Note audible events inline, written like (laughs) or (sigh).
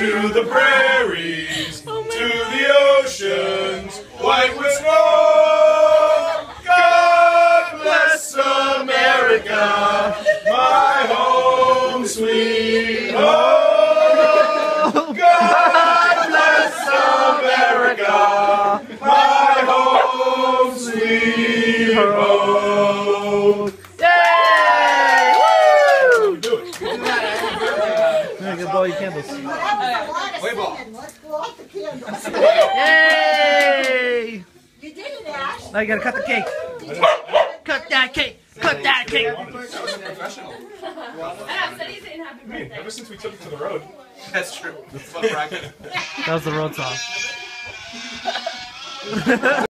to the prairies, to the oceans, white with snow. God bless America, my home sweet home. God bless America, my home sweet home. Yay! Woo! Do it. I'm blow your candles. That was a lot of Wait, Bob. singing. Let's blow out the candles. Yay! You did it, Ash. Now you gotta cut the cake. You did it. Cut that cake. Cut that cake. That was professional. I said he saying happy birthday. ever since we took it to the road. That's true. That was the road song. (laughs)